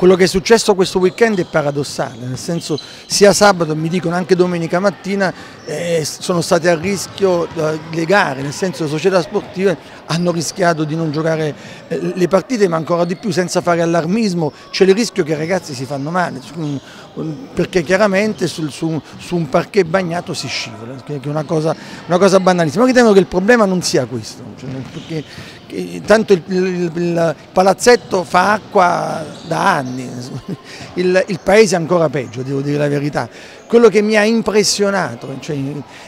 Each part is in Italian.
Quello che è successo questo weekend è paradossale, nel senso sia sabato, mi dicono anche domenica mattina, eh, sono state a rischio eh, le gare, nel senso le società sportive hanno rischiato di non giocare eh, le partite, ma ancora di più senza fare allarmismo, c'è il rischio che i ragazzi si fanno male, perché chiaramente sul, su, su, un parquet bagnato si scivola, che è una cosa, una cosa banalissima. Ma ritengo che il problema non sia questo, cioè, perché tanto il, il, il, palazzetto fa acqua da anni, il, il, paese è ancora peggio, devo dire la verità. Quello che mi ha impressionato cioè,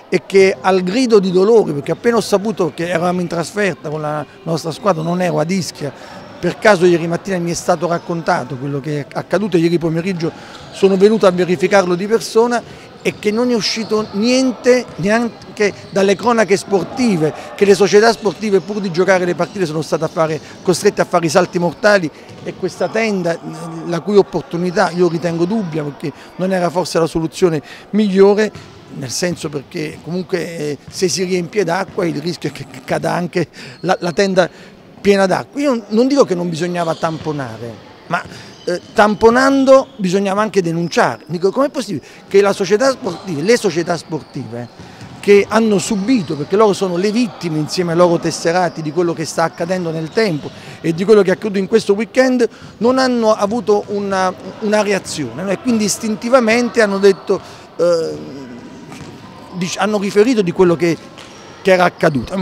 è che al grido di dolore, perché appena ho saputo che eravamo in trasferta con la nostra squadra, non ero ad Ischia, per caso ieri mattina mi è stato raccontato quello che è accaduto, ieri pomeriggio sono venuto a verificarlo di persona e che non è uscito niente neanche dalle cronache sportive, che le società sportive pur di giocare le partite sono state a fare, costrette a fare i salti mortali e questa tenda, la cui opportunità io ritengo dubbia perché non era forse la soluzione migliore, nel senso perché comunque eh, se si riempie d'acqua il rischio è che cada anche la, la tenda piena d'acqua. Io non dico che non bisognava tamponare, ma eh, tamponando bisognava anche denunciare. Dico, com'è possibile che società le società sportive che hanno subito, perché loro sono le vittime insieme ai loro tesserati di quello che sta accadendo nel tempo e di quello che è accaduto in questo weekend, non hanno avuto una, una reazione e quindi istintivamente hanno detto, eh, hanno riferito di quello che che era accaduto.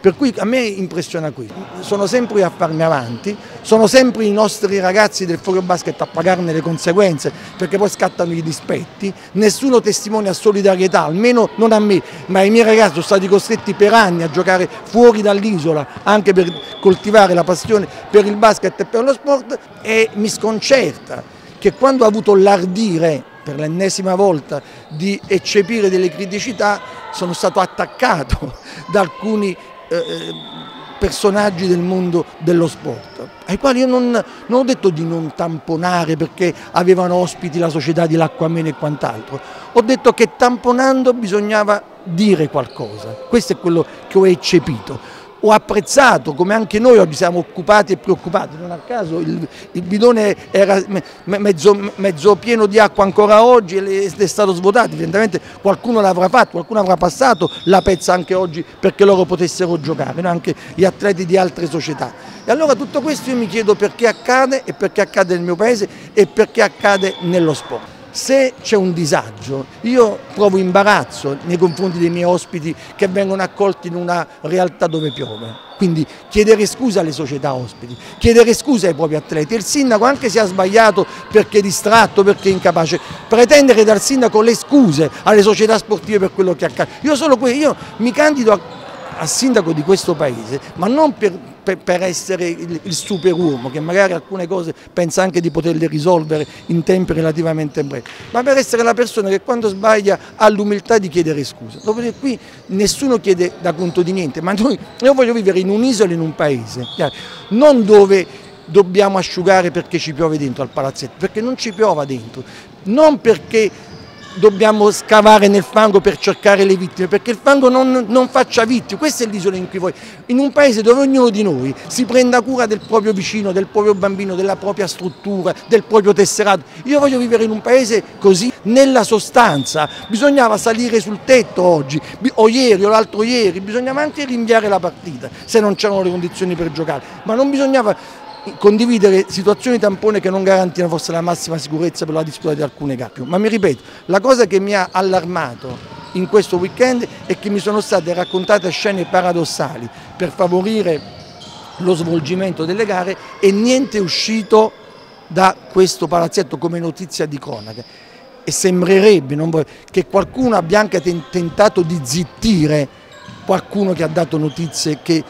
Per cui a me impressiona questo. Sono sempre a farmi avanti, sono sempre i nostri ragazzi del Fuoco Basket a pagarne le conseguenze perché poi scattano i dispetti, nessuno testimonia solidarietà, almeno non a me, ma i miei ragazzi sono stati costretti per anni a giocare fuori dall'isola anche per coltivare la passione per il basket e per lo sport e mi sconcerta che quando ha avuto l'ardire per l'ennesima volta di eccepire delle criticità sono stato attaccato da alcuni eh, eh, personaggi del mondo dello sport, ai quali io non, non, ho detto di non tamponare perché avevano ospiti la società di Lacquamene e quant'altro, ho detto che tamponando bisognava dire qualcosa, questo è quello che ho eccepito ho apprezzato come anche noi oggi siamo occupati e preoccupati, non a caso il, il bidone era mezzo, mezzo, pieno di acqua ancora oggi ed è stato svuotato, evidentemente qualcuno l'avrà fatto, qualcuno avrà passato la pezza anche oggi perché loro potessero giocare, no? anche gli atleti di altre società. E allora tutto questo io mi chiedo perché accade e perché accade nel mio paese e perché accade nello sport. Se c'è un disagio, io provo imbarazzo nei confronti dei miei ospiti che vengono accolti in una realtà dove piove. Quindi chiedere scusa alle società ospiti, chiedere scusa ai propri atleti. Il sindaco, anche se ha sbagliato perché è distratto, perché è incapace, pretendere dal sindaco le scuse alle società sportive per quello che accade. Io, solo, io mi candido a a sindaco di questo paese, ma non per, per, per essere il, il superuomo, che magari alcune cose pensa anche di poterle risolvere in tempi relativamente brevi, ma per essere la persona che quando sbaglia ha l'umiltà di chiedere scusa. Dopodiché qui nessuno chiede da conto di niente, ma noi, io voglio vivere in un'isola, in un paese, non dove dobbiamo asciugare perché ci piove dentro al palazzetto, perché non ci piova dentro, non perché dobbiamo scavare nel fango per cercare le vittime, perché il fango non, non faccia vittime, questa è l'isola in cui voi, in un paese dove ognuno di noi si prenda cura del proprio vicino, del proprio bambino, della propria struttura, del proprio tesserato. Io voglio vivere in un paese così, nella sostanza, bisognava salire sul tetto oggi, o ieri o l'altro ieri, bisognava anche rinviare la partita, se non c'erano le condizioni per giocare, ma non bisognava condividere situazioni tampone che non garantiscono forse la massima sicurezza per la disputa di alcune gare. Ma mi ripeto, la cosa che mi ha allarmato in questo weekend è che mi sono state raccontate scene paradossali per favorire lo svolgimento delle gare e niente è uscito da questo palazzetto come notizia di cronaca e sembrerebbe che qualcuno abbia anche tentato di zittire qualcuno che ha dato notizie che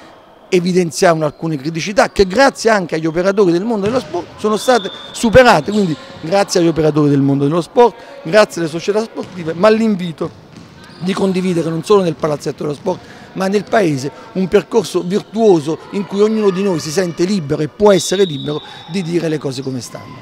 evidenziavano alcune criticità che grazie anche agli operatori del mondo dello sport sono state superate, quindi grazie agli operatori del mondo dello sport, grazie alle società sportive, ma l'invito di condividere non solo nel palazzetto dello sport ma nel paese un percorso virtuoso in cui ognuno di noi si sente libero e può essere libero di dire le cose come stanno.